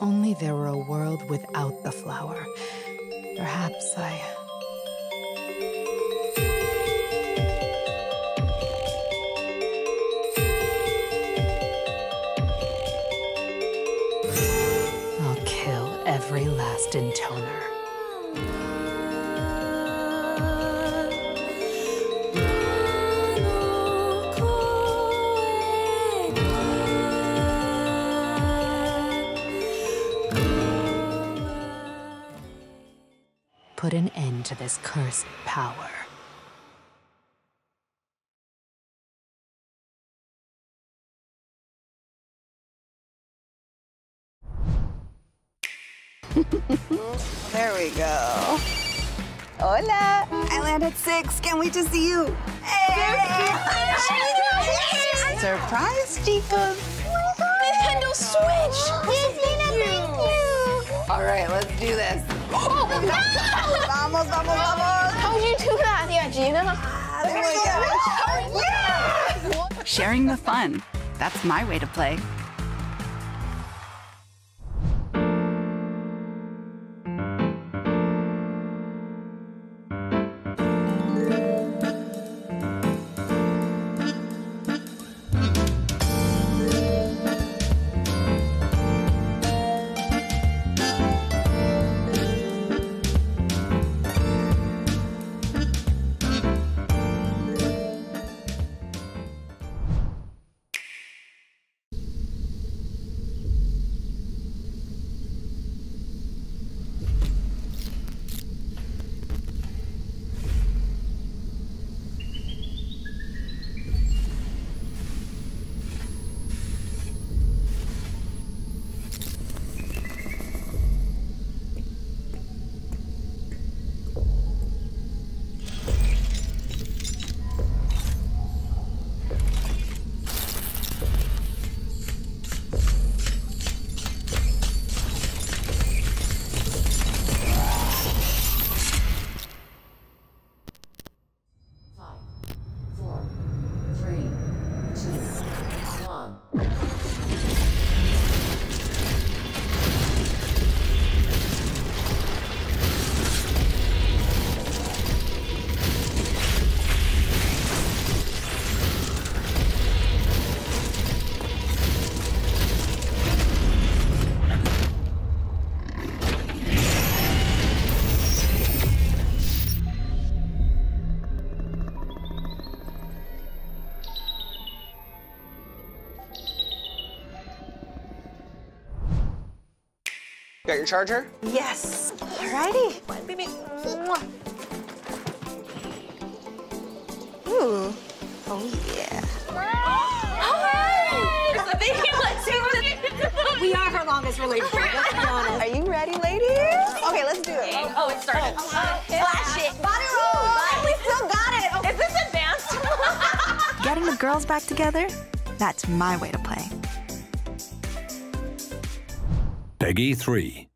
only there were a world without the flower, perhaps I. I'll kill every last intoner. Put an end to this cursed power. There we go. Hola. I land at six. Can't wait to see you. Hey. Surprise, chicos. Nintendo Switch! Yes, Nina, thank you. All right, let's do this. vamos, vamos, vamos. How'd you do that? Yeah, Gina. There we go. Yeah. Sharing the fun. That's my way to play. Got your charger? Yes. Alrighty. Baby. Ooh. Oh yeah. We are her longest relationship, let's be honest. Are you ready, ladies? Okay, let's do it. Oh, it started. Oh, uh, flash it. Body roll. We still got it. Okay. Is this advanced? Getting the girls back together? That's my way to play. PEGI 3.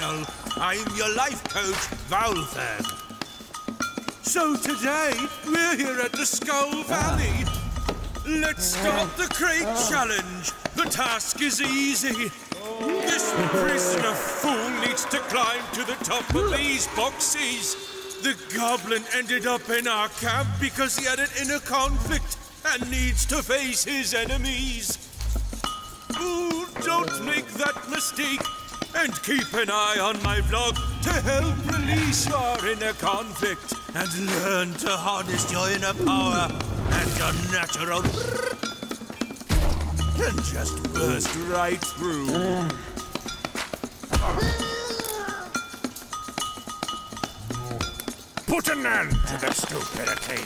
I'm your life coach, Valverd. So today, we're here at the Skull Valley. Let's start the crate challenge. The task is easy. This prisoner fool needs to climb to the top of these boxes. The goblin ended up in our camp because he had an inner conflict and needs to face his enemies. Ooh, don't make that mistake. And keep an eye on my vlog to help release your inner conflict and learn to harness your inner power and your natural. And just burst right through. Put an end to the stupidity.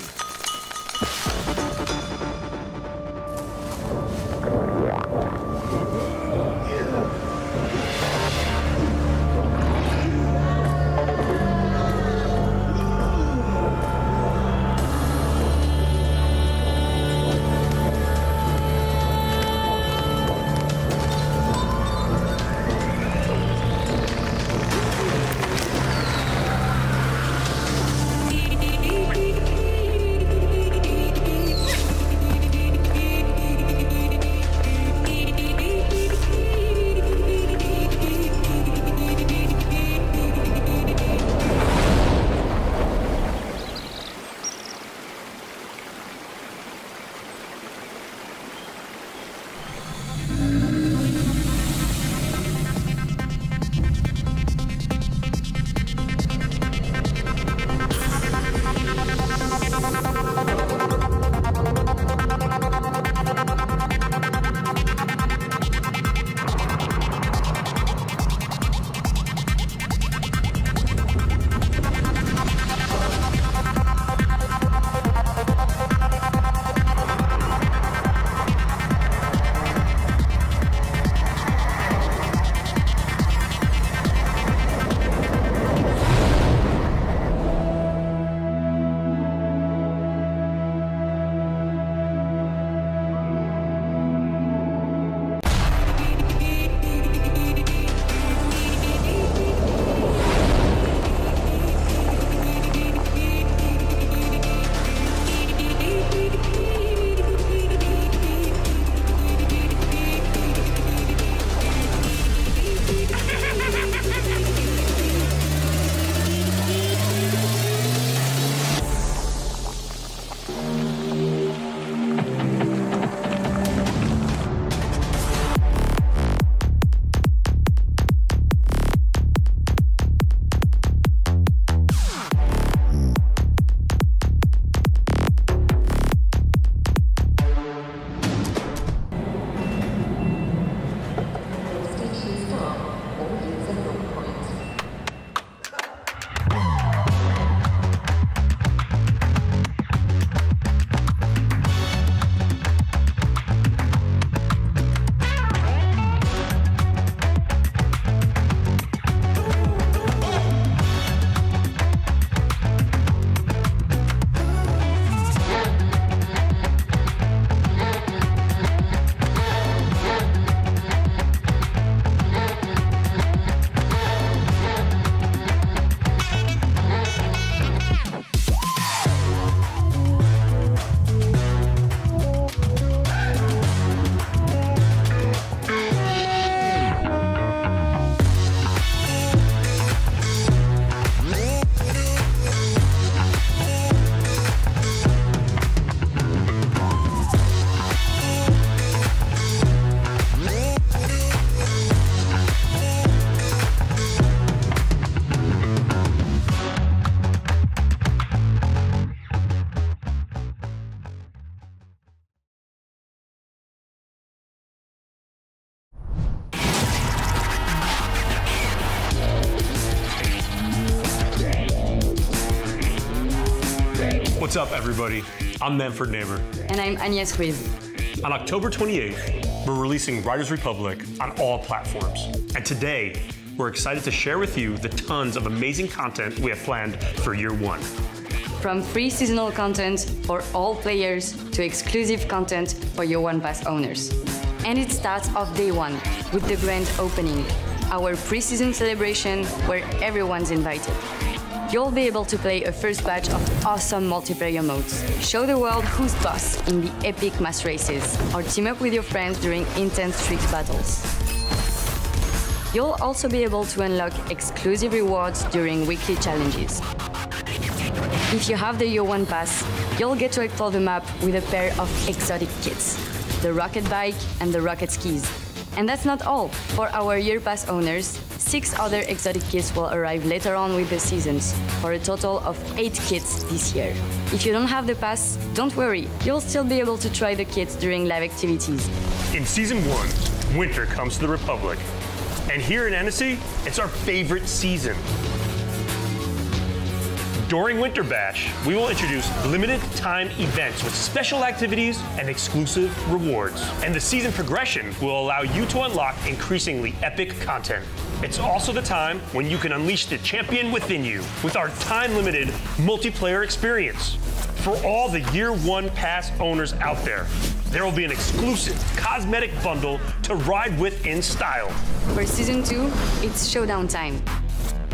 What's up, everybody? I'm Manfred Neighbor. And I'm Agnes Ruiz. On October 28th, we're releasing Riders Republic on all platforms. And today, we're excited to share with you the tons of amazing content we have planned for year one. From free seasonal content for all players to exclusive content for your One Pass owners. And it starts off day one with the grand opening, our preseason celebration where everyone's invited. You'll be able to play a first batch of awesome multiplayer modes, show the world who's boss in the epic mass races, or team up with your friends during intense street battles. You'll also be able to unlock exclusive rewards during weekly challenges. If you have the Year 1 pass, you'll get to explore the map with a pair of exotic kits, the rocket bike and the rocket skis. And that's not all. For our Year Pass owners, six other exotic kits will arrive later on with the seasons, for a total of eight kits this year. If you don't have the pass, don't worry, you'll still be able to try the kits during live activities. In season one, winter comes to the Republic. And here in Annecy, it's our favorite season. During Winter Bash, we will introduce limited time events with special activities and exclusive rewards. And the season progression will allow you to unlock increasingly epic content. It's also the time when you can unleash the champion within you with our time limited multiplayer experience. For all the year one pass owners out there, there will be an exclusive cosmetic bundle to ride with in style. For season 2, it's showdown time.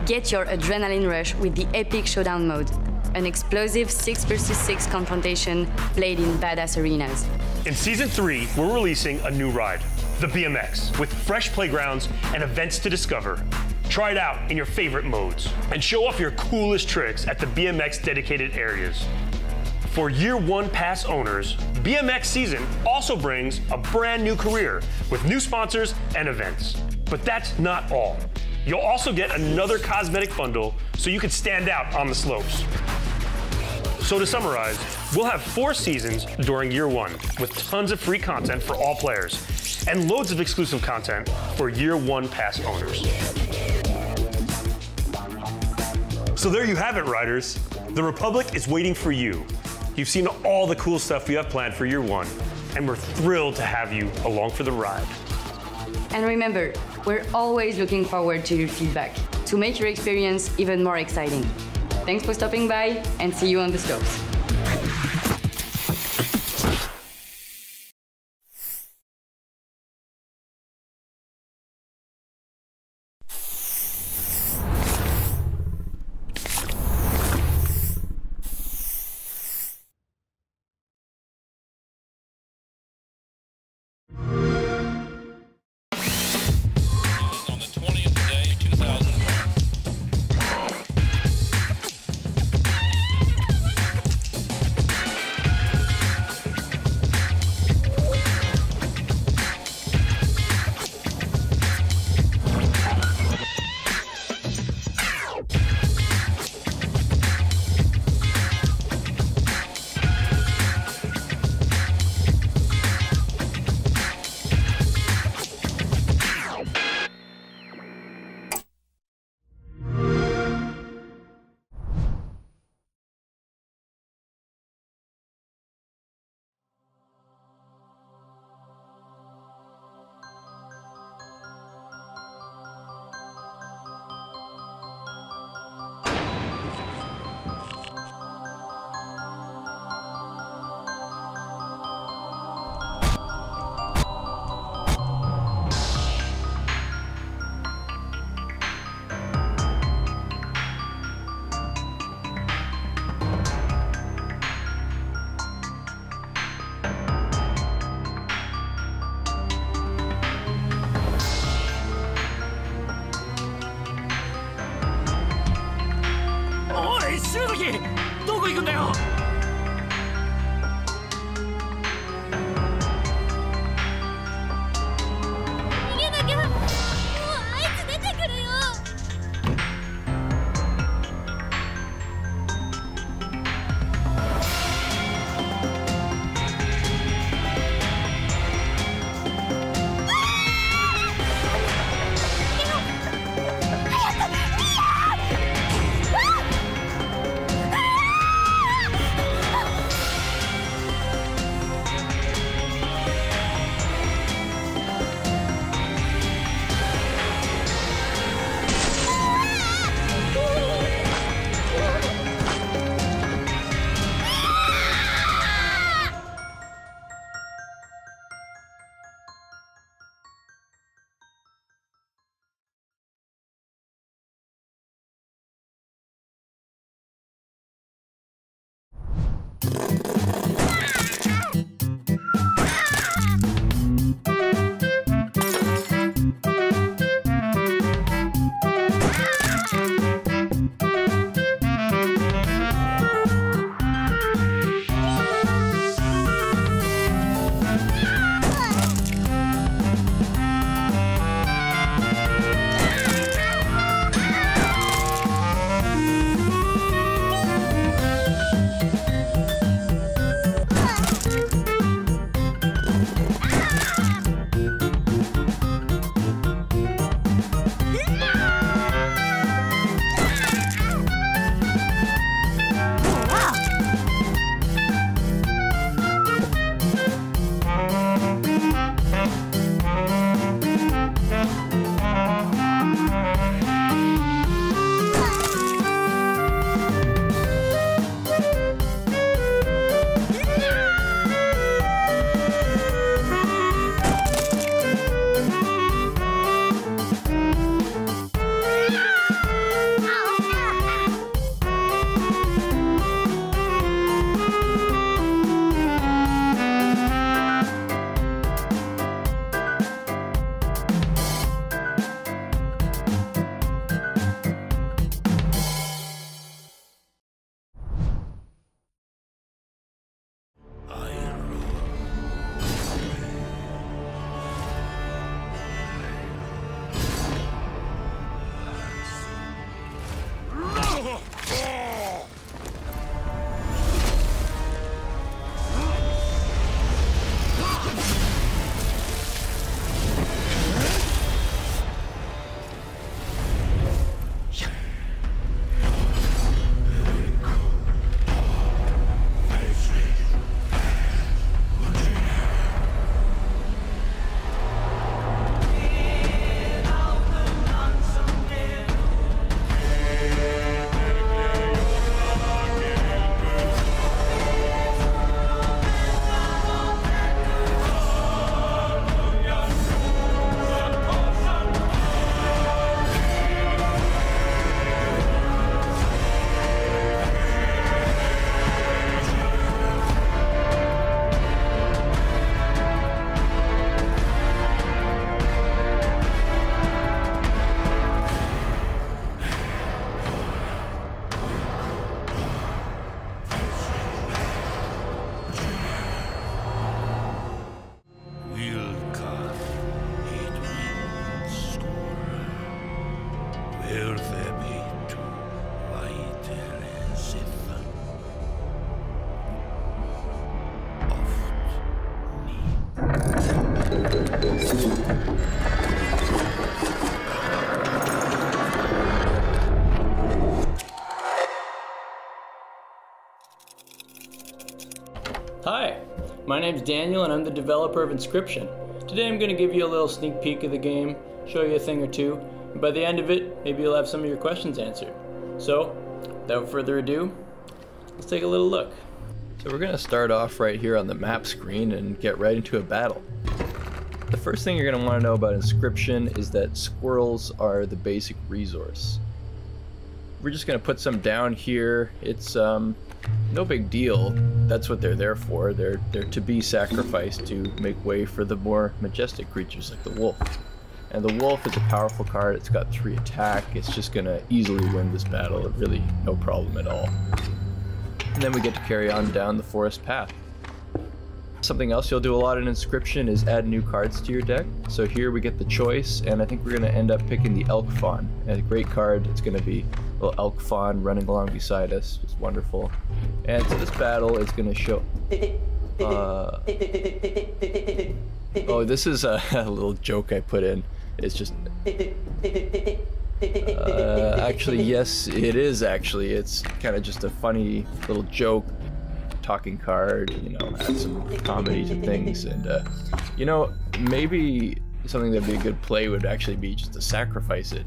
Get your adrenaline rush with the Epic Showdown mode, an explosive 6 vs 6 confrontation played in badass arenas. In season three, we're releasing a new ride, the BMX, with fresh playgrounds and events to discover. Try it out in your favorite modes and show off your coolest tricks at the BMX dedicated areas. For year one pass owners, BMX season also brings a brand new career with new sponsors and events. But that's not all. You'll also get another cosmetic bundle so you can stand out on the slopes. So to summarize, we'll have four seasons during year one with tons of free content for all players and loads of exclusive content for year one pass owners. So there you have it, riders. The Republic is waiting for you. You've seen all the cool stuff we have planned for year one, and we're thrilled to have you along for the ride. And remember, we're always looking forward to your feedback to make your experience even more exciting. Thanks for stopping by and see you on the slopes. Hi, my name is Daniel and I'm the developer of Inscryption. Today I'm going to give you a little sneak peek of the game, show you a thing or two, and by the end of it, maybe you'll have some of your questions answered. So, without further ado, let's take a little look. So we're going to start off right here on the map screen and get right into a battle. The first thing you're going to want to know about Inscryption is that squirrels are the basic resource. We're just going to put some down here. It's um, no big deal. That's what they're there for. They're, they're to be sacrificed to make way for the more majestic creatures like the wolf. And the wolf is a powerful card. It's got three attack. It's just to easily win this battle. Really no problem at all. And then we get to carry on down the forest path. Something else you'll do a lot in Inscryption is add new cards to your deck. So here we get the choice, and I think we're going to end up picking the Elk Fawn. A great card. It's going to be little Elk Fawn running along beside us. It's wonderful. And so this battle is going to show... Uh, oh, this is a, a little joke I put in. It's just... Uh, actually, yes, it is actually. It's kind of just a funny little joke talking card, you know, add some comedy to things. And, uh, you know, maybe something that'd be a good play would actually be just to sacrifice it.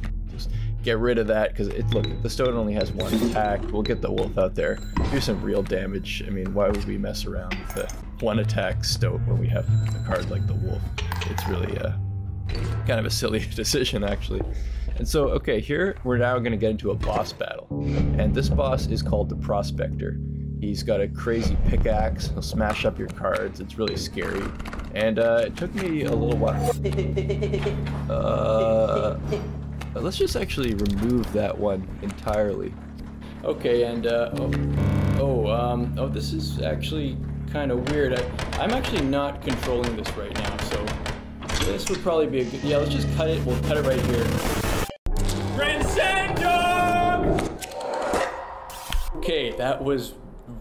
Get rid of that, because it look, the stone only has one attack. We'll get the wolf out there, do some real damage. I mean, why would we mess around with a one attack stone when we have a card like the wolf? It's really uh, kind of a silly decision, actually. And so, okay, here we're now going to get into a boss battle. And this boss is called the Prospector. He's got a crazy pickaxe. He'll smash up your cards. It's really scary. And uh, it took me a little while. Uh, let's just actually remove that one entirely. Okay, and uh, oh, oh, um, oh, this is actually kind of weird. I, I'm actually not controlling this right now, so this would probably be a good. Yeah, let's just cut it. We'll cut it right here. Okay, that was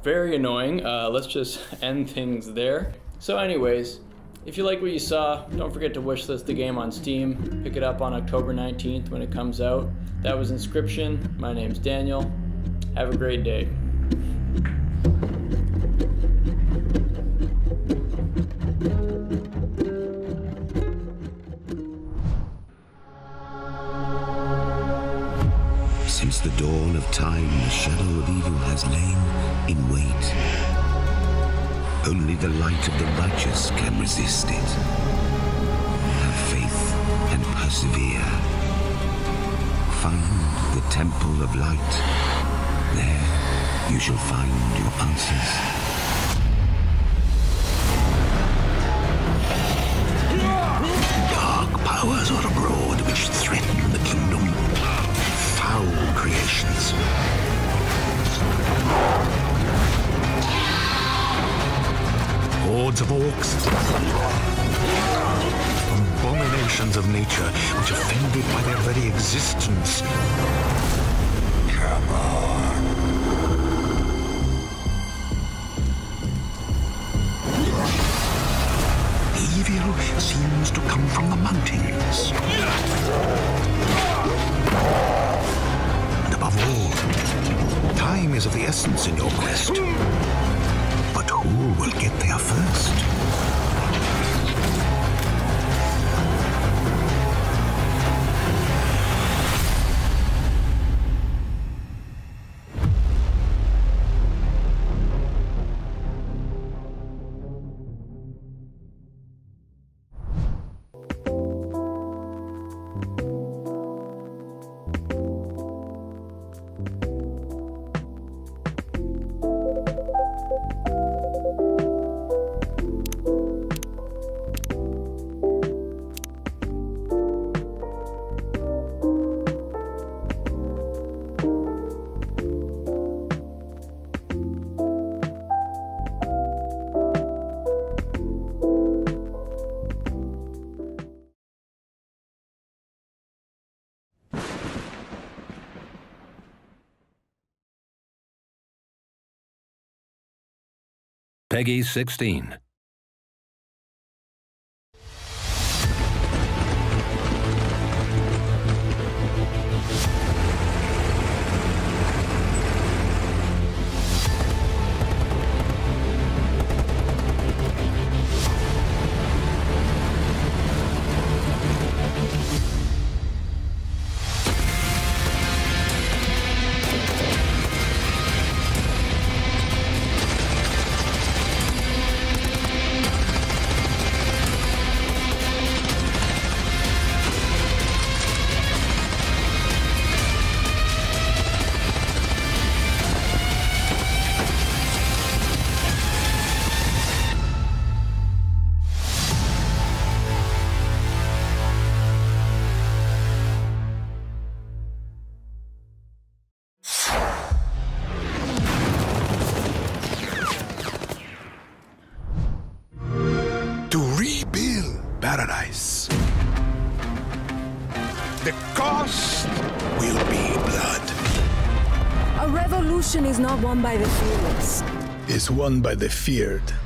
very annoying. Uh, let's just end things there. So, anyways, if you like what you saw, don't forget to wishlist the game on Steam. Pick it up on October 19th when it comes out. That was Inscryption. My name's Daniel. Have a great day. Since the dawn of time, the shadow of evil has lain in wait. Only the light of the righteous can resist it. Have faith and persevere. Find the temple of light. There you shall find your answers. Hordes of orcs. Abominations of nature which offended by their very existence. Come on. Evil seems to come from the mountains. And above all, time is of the essence in your quest. Who will get there first? PEGI 16. Is won by the feared.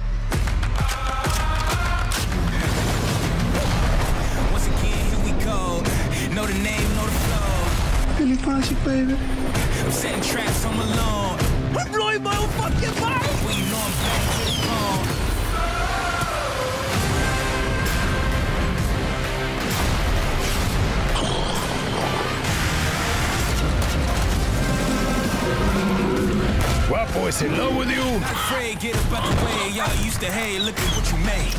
What in love with you? Not afraid, get up out the way. Y'all used to hate, look at what you made.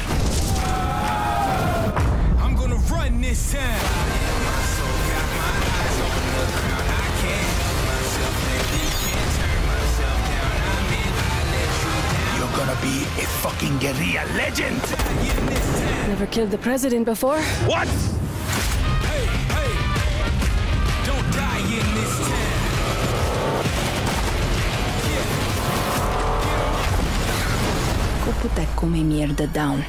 I'm gonna run this town. My soul got my eyes on the ground. I can't help myself, baby. Can't turn myself down. I'm in violation. fucking guerrilla legend. Never killed the president before? What? Put that come mierda down.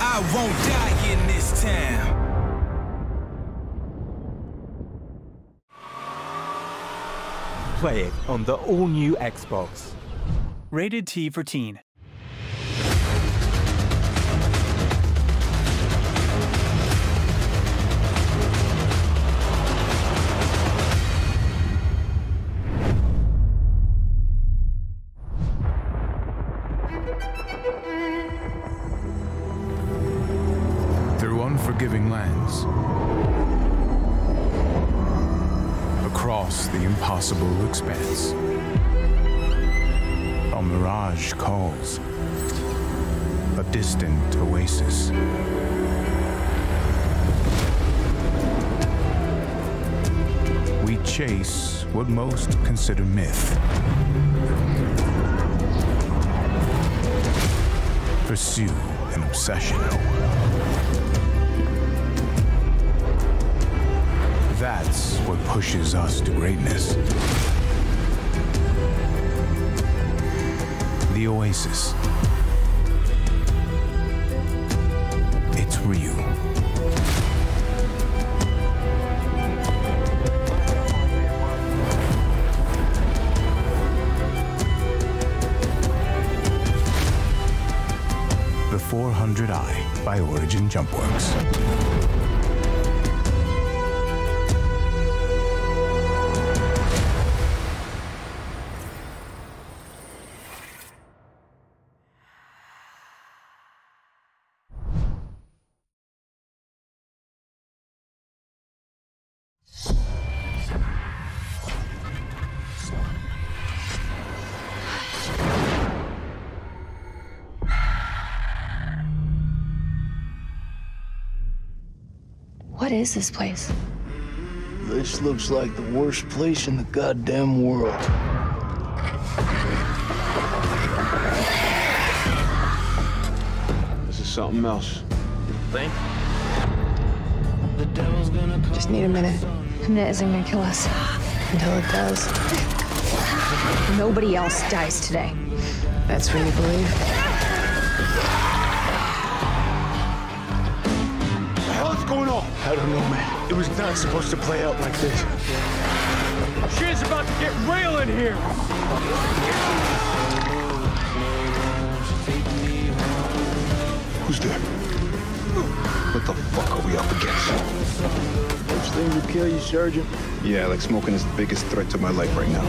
I won't die in this town. Play it on the all-new Xbox. Rated T for teen. Chase what most consider myth. Pursue an obsession. That's what pushes us to greatness. The Oasis. It's real. 400i by Origin Jumpworks. Is this place? This looks like the worst place in the goddamn world. This is something else. Think? Just need a minute. A minute isn't gonna kill us. Until it does. Nobody else dies today. That's what you believe? I don't know, man. It was not supposed to play out like this. Shit's about to get real in here. Who's there? What the fuck are we up against? Those things will kill you, Sergeant. Yeah, like smoking is the biggest threat to my life right now.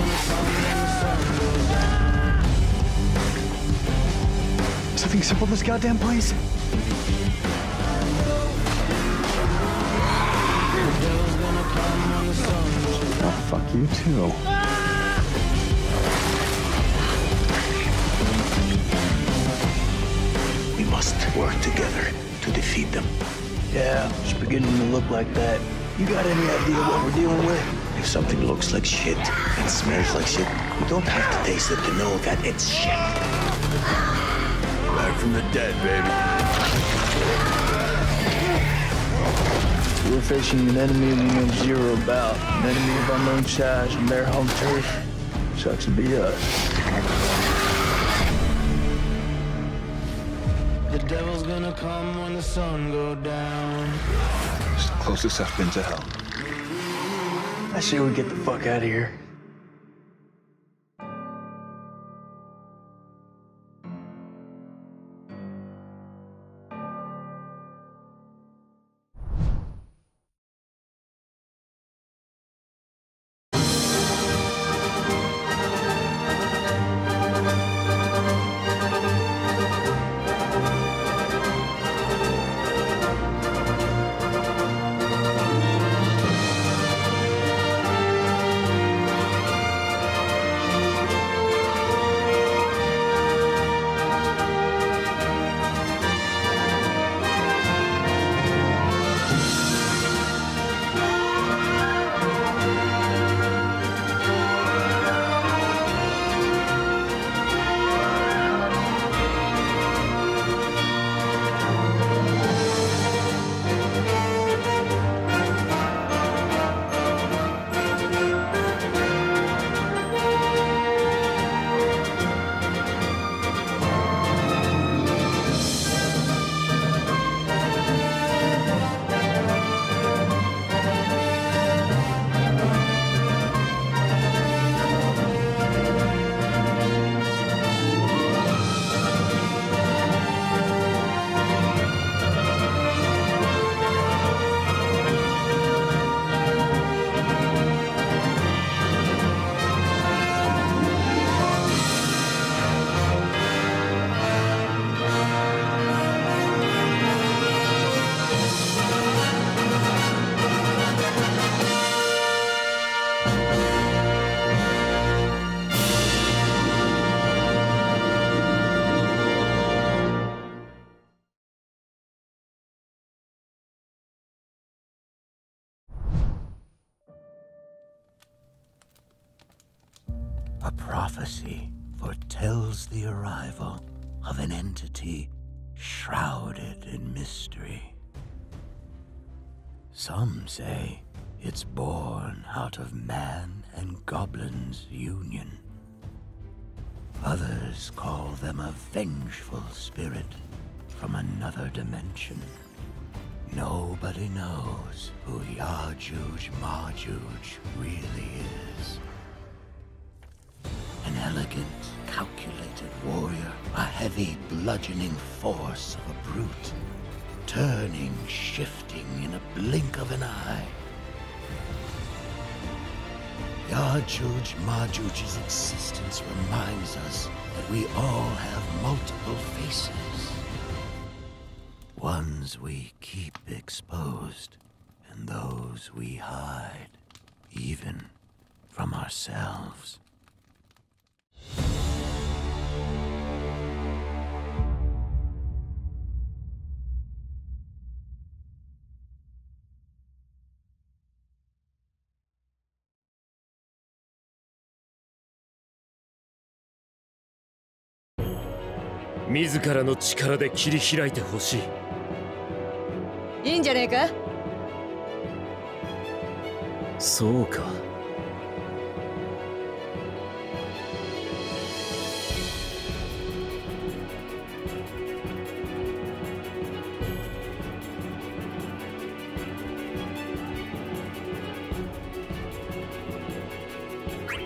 Something simple in this goddamn place? You too. We must work together to defeat them. Yeah, it's beginning to look like that. You got any idea what we're dealing with? If something looks like shit and smells like shit, you don't have to taste it to know that it's shit. Back from the dead, baby. We're facing an enemy we know zero about. An enemy of unknown size and their home turf. Sucks to be us. The devil's gonna come when the sun go down. It's the closest I've been to hell. I say we get the fuck out of here. Prophecy foretells the arrival of an entity shrouded in mystery. Some say it's born out of man and goblin's union. Others call them a vengeful spirit from another dimension. Nobody knows who Yajuj Majuj really is. An elegant, calculated warrior, a heavy, bludgeoning force of a brute, turning, shifting in a blink of an eye. Yajuj Majuj's existence reminds us that we all have multiple faces. Ones we keep exposed, and those we hide, even from ourselves.「自らの力で切り開いてほしい」いいんじゃねえか？そうか。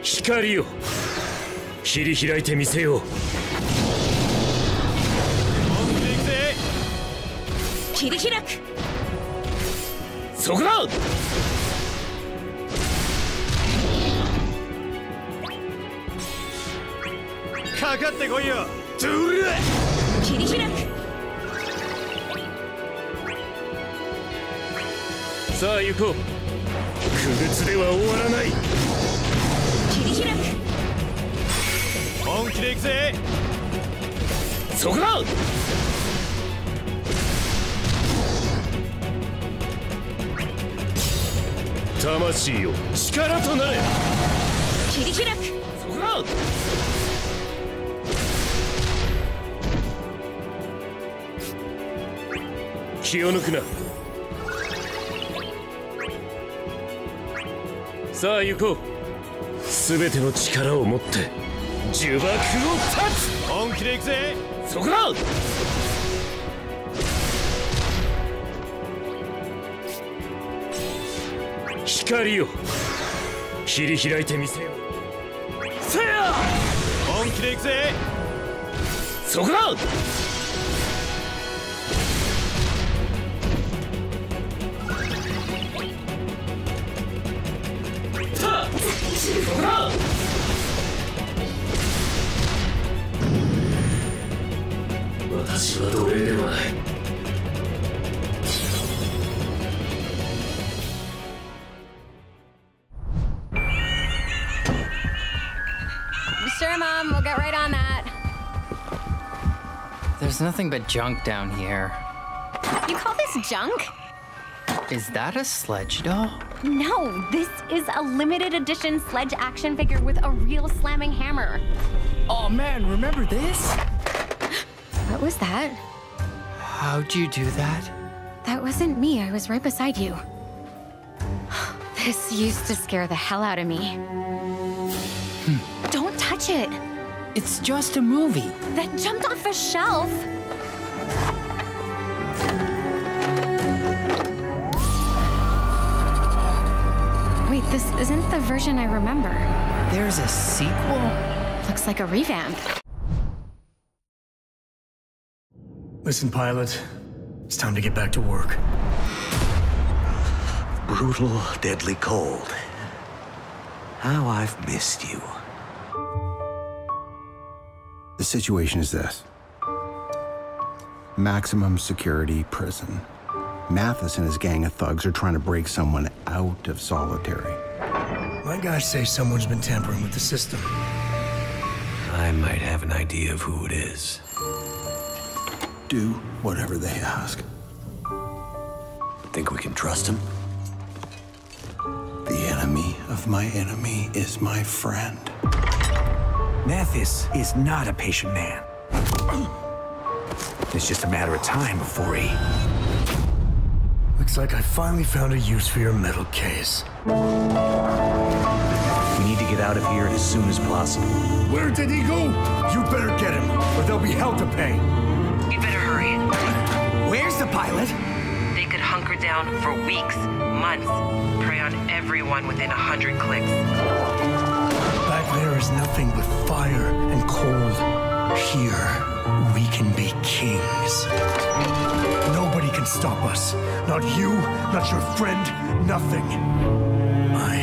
光よ切り開いてみせよう切り開く。そこだ！かかってこいよ。トゥル切り開く。さあ行こう。区別では終わらない。切り開く。本気で行くぜ。そこだ魂よ力となれ。切り開く。そこだ気を抜くな。さあ行こう。全ての力を持って呪縛を断つ。本気で行くぜ。そこだ光よ切り開いてみせよ。せや！本気で行くぜ。そこだ！さあそこだ！私は奴隷ではない There's nothing but junk down here. You call this junk? Is that a sledge doll? No, this is a limited edition sledge action figure with a real slamming hammer. Oh man, remember this? What was that? How'd you do that? That wasn't me. I was right beside you. This used to scare the hell out of me. Hmm. Don't touch it. It's just a movie. That jumped off a shelf. Wait, this isn't the version I remember. There's a sequel? Looks like a revamp. Listen, pilot. It's time to get back to work. Brutal, deadly cold. How I've missed you. The situation is this maximum security prison. Mathis and his gang of thugs are trying to break someone out of solitary. My guys say someone's been tampering with the system. I might have an idea of who it is. Do whatever they ask. Think we can trust him? The enemy of my enemy is my friend. Mathis is not a patient man. It's just a matter of time before he. Looks like I finally found a use for your metal case. We need to get out of here as soon as possible. Where did he go? You better get him, or there'll be hell to pay. You better hurry. Where's the pilot? They could hunker down for weeks, months, prey on everyone within a hundred clicks. Back there is nothing but fire and cold. Here, we can be kings. Nobody can stop us. Not you, not your friend, nothing. I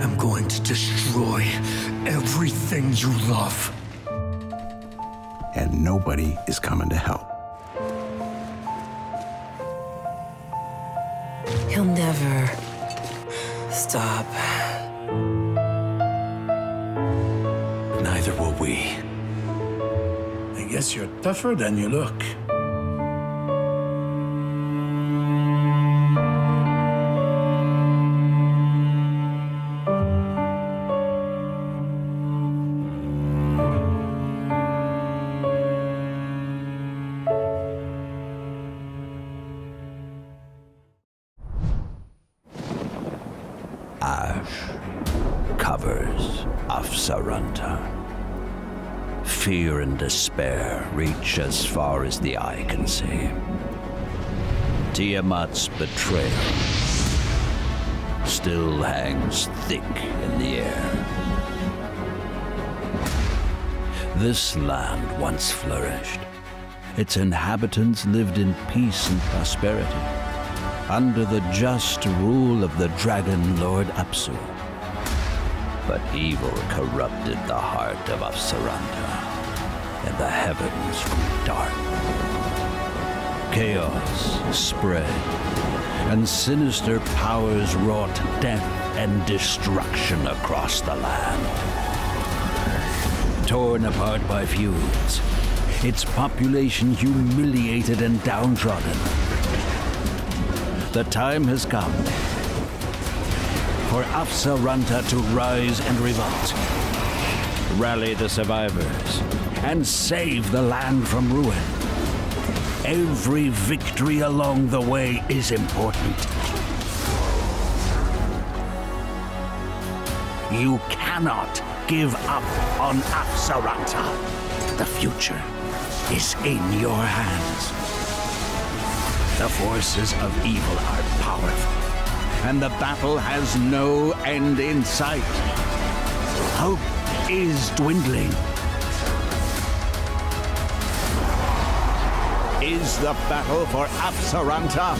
am going to destroy everything you love. And nobody is coming to help. He'll never stop. We. I guess you're tougher than you look. As far as the eye can see. Tiamat's betrayal still hangs thick in the air. This land once flourished. Its inhabitants lived in peace and prosperity under the just rule of the Dragon Lord Apsu. But evil corrupted the heart of Afsaranta, and the heavens grew dark. Chaos spread, and sinister powers wrought death and destruction across the land. Torn apart by feuds, its population humiliated and downtrodden. The time has come for Afsaranta to rise and revolt, rally the survivors, and save the land from ruin. Every victory along the way is important. You cannot give up on Afsaranta. The future is in your hands. The forces of evil are powerful, and the battle has no end in sight. Hope is dwindling. Is the battle for Afsaranta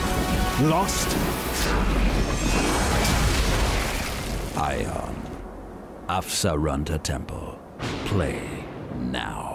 lost? Ion, Afsaranta Temple. Play now.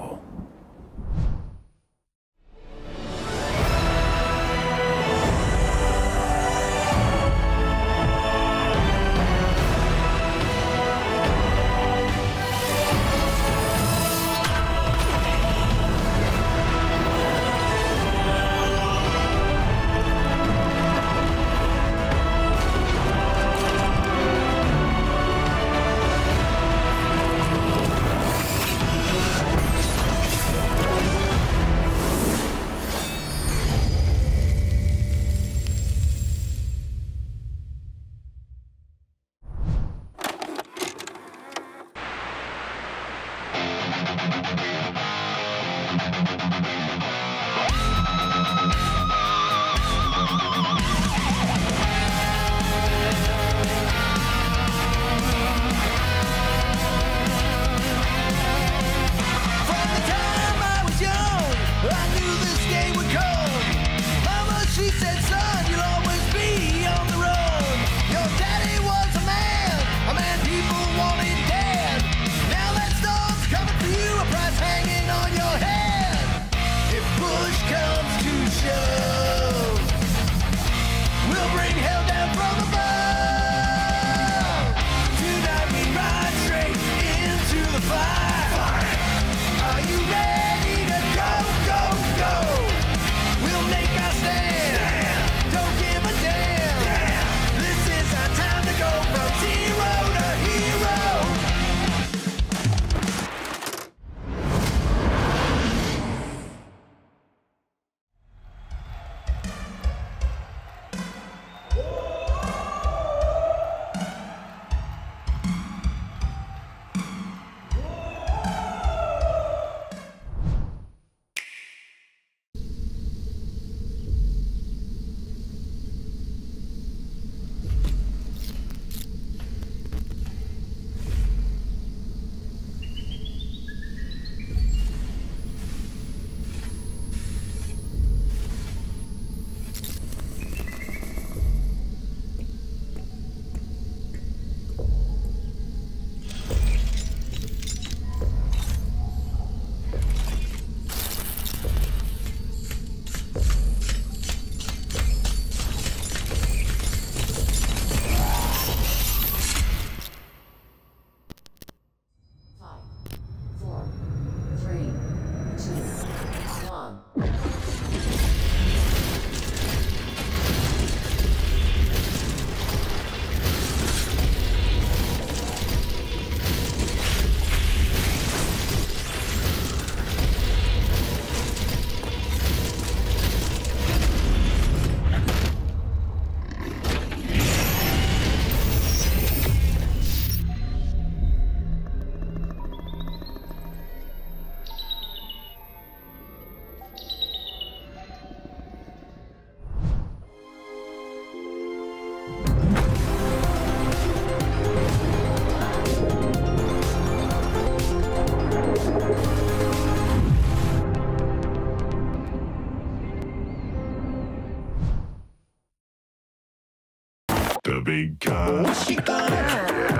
Big con. She gonna?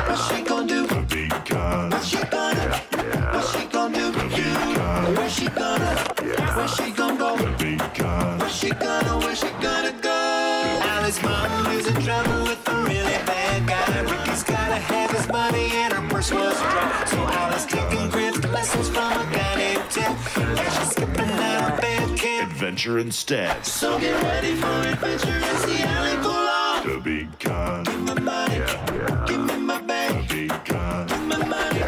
What's she gonna do? The big con. What's she gonna? What's she gonna do? The big con. Where's she gonna? Where's she gonna go? The big con. She gonna? Where's she gonna go? Alice mom is in trouble with a really bad guy. Ricky's gotta have his money and her purse was dry. So Alice taking grift lessons from a guy named Tim. And she's skipping out of band camp. Adventure instead. So get ready for adventure and see Ali The big con. Give me money. Yeah, yeah. Give me my bag. The big con. Give me money.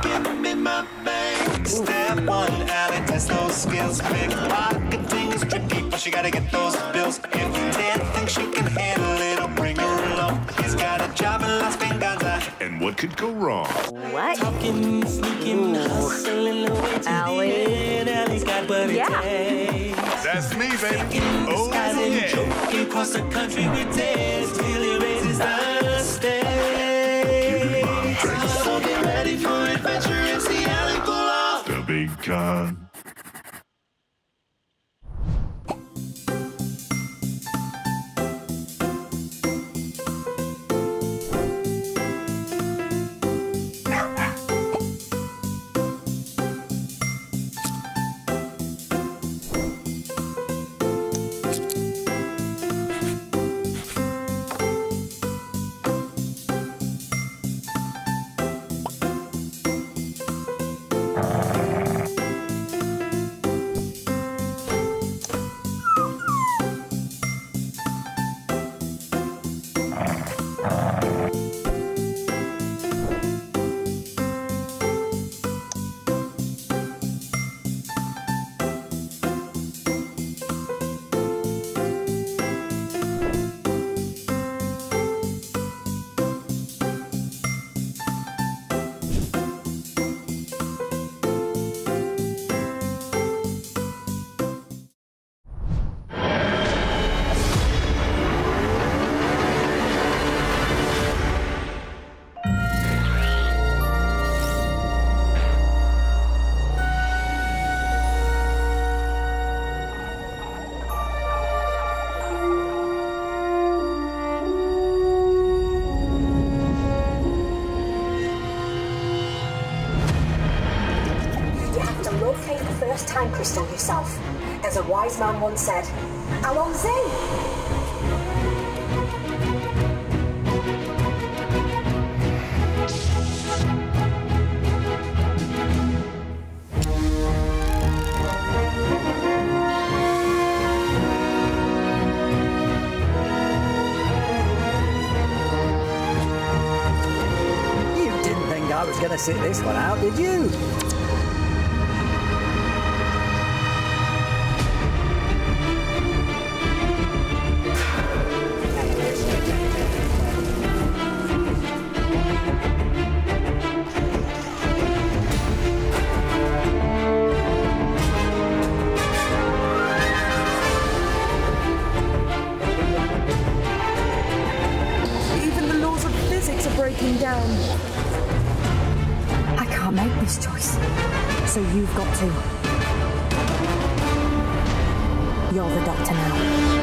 Give me my bag. Step one, Ali test those skills. Big pocketing is tricky, but she gotta get those bills. If Ted thinks she could go wrong? What? Talking, sneaking, hustling away to Ali. the end. Ali's got what it Yeah. takes. That's me, baby. Oh, yeah. Joking across the country with Tez till he raises the stakes. So get ready for adventure and see Ali pull off. The big con. Crystal yourself. As a wise man once said, Allons-y! You didn't think I was going to sit this one out, did you? I can't make this choice. So you've got to. You're the doctor now.